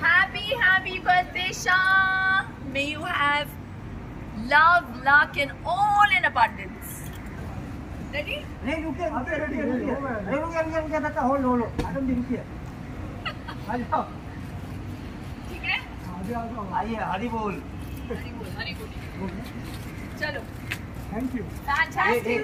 Happy, happy birthday, Shah. May you have love, luck, and all in abundance. Ready? नहीं रुकिए रुकिए रुकिए रुकिए। नहीं रुकिए रुकिए रुकिए दादा होल्ड होल्ड मैडम जी रुकिए। आ जाओ। ठीक है? आइए हरी बोल। हरी बोल हरी बोल। चलो। Thank you fantastic